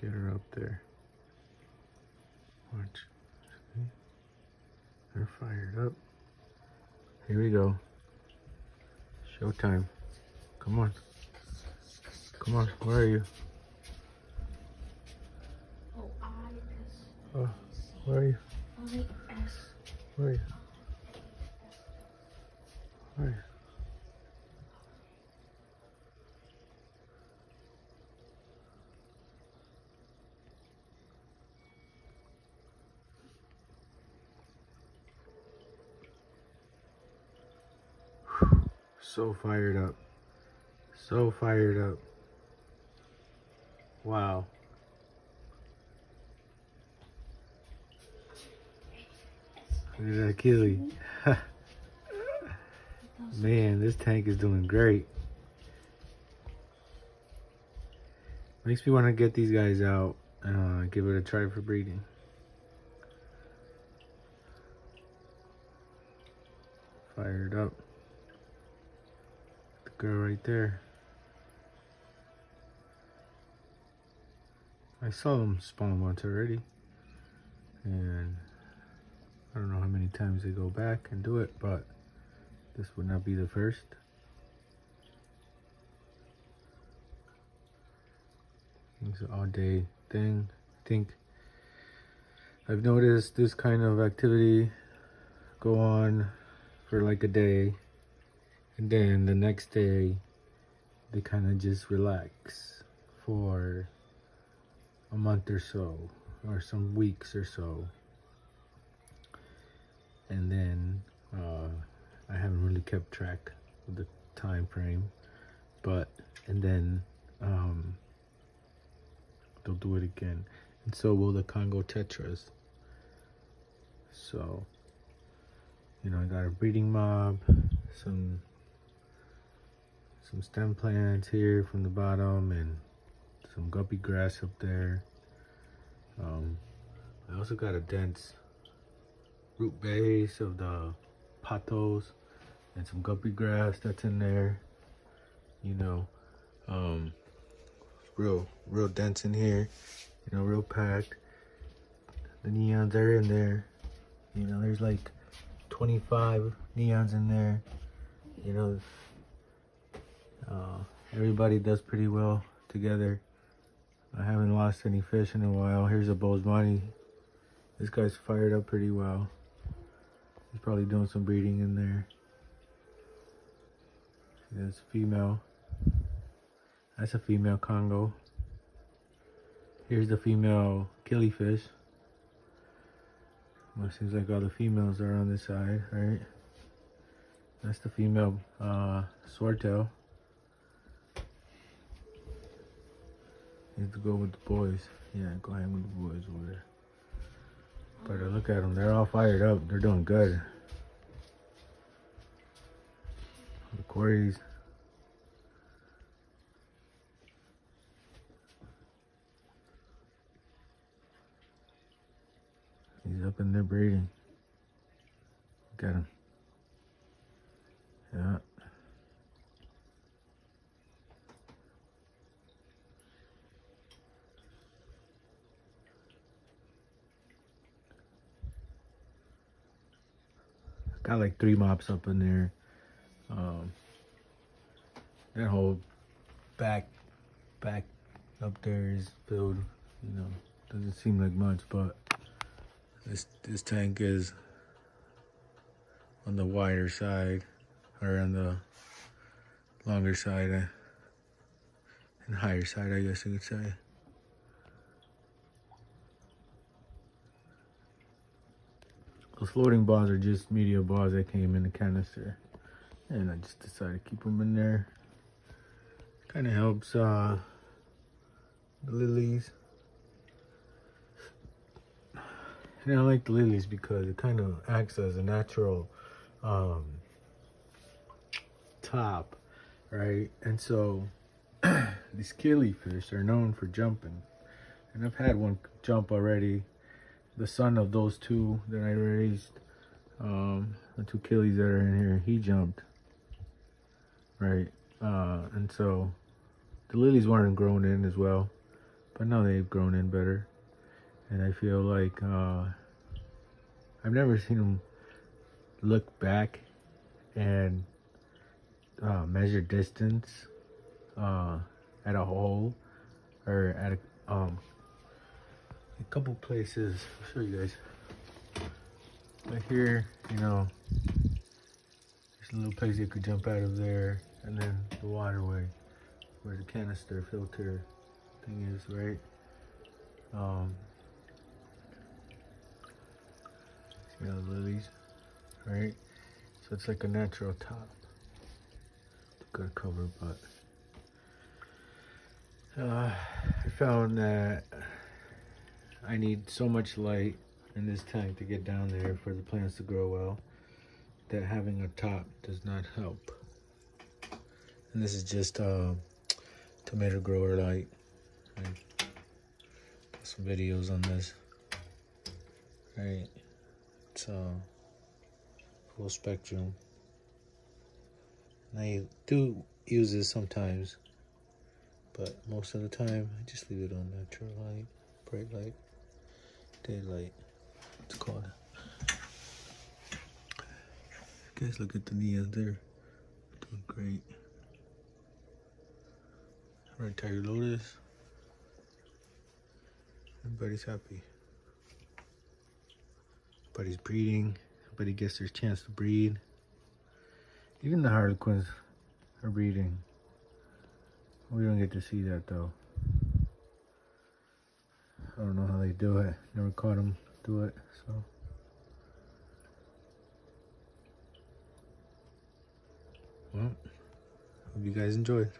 Get her up there. Watch. See? They're fired up. Here we go. Showtime. Come on. Come on. Where are you? Oh, I S. Oh, where are you? I S. Where are you? So fired up. So fired up. Wow. Look at that Achilles. Man, this tank is doing great. Makes me want to get these guys out and uh, give it a try for breeding. Fired up. Girl right there. I saw them spawn once already. And I don't know how many times they go back and do it, but this would not be the first. It's an all day thing. I think I've noticed this kind of activity go on for like a day and then the next day they kind of just relax for a month or so or some weeks or so. And then uh, I haven't really kept track of the time frame but and then um, they'll do it again. And so will the Congo tetras. So you know I got a breeding mob some some stem plants here from the bottom and some guppy grass up there. Um, I also got a dense root base of the pothos and some guppy grass that's in there you know. Um real real dense in here you know real packed. The neons are in there you know there's like 25 neons in there you know everybody does pretty well together I haven't lost any fish in a while here's a Boesemani this guy's fired up pretty well He's probably doing some breeding in there. That's a female. That's a female Congo. Here's the female killifish. Well, seems like all the females are on this side, right? That's the female uh, swordtail. Need to go with the boys. Yeah, go hang with the boys over there. But uh, look at them, they're all fired up. They're doing good. The quarries. He's up in there breeding. Got him. Yeah. Got like three mops up in there. Um, that whole back back up there is filled. You know, doesn't seem like much, but this this tank is on the wider side or on the longer side uh, and higher side, I guess you could say. Those floating balls are just media balls that came in the canister. And I just decided to keep them in there. Kind of helps uh, the lilies. And I like the lilies because it kind of acts as a natural um, top, right? And so these killifish are known for jumping. And I've had one jump already the son of those two that I raised, um, the two killies that are in here, he jumped, right? Uh, and so the lilies weren't grown in as well, but now they've grown in better, and I feel like uh, I've never seen them look back and uh, measure distance uh, at a hole or at a um a couple places. I'll show you guys. Right here, you know, there's a little place you could jump out of there, and then the waterway where the canister filter thing is, right? Um, you know, the lilies, right? So it's like a natural top. Good cover, but uh, I found that I need so much light in this tank to get down there for the plants to grow well that having a top does not help. And this is just uh, tomato grower light. Right. Got some videos on this. Right. It's uh, full spectrum. And I do use this sometimes, but most of the time I just leave it on natural light, bright light, daylight. It's called. Guys, look at the neons there. Doing great. Red Tiger Lotus. Everybody's happy. Everybody's breeding. Everybody gets their chance to breed. Even the Harlequins are breeding. We don't get to see that though. I don't know how they do it. Never caught them do it, so. Well, hope you guys enjoyed.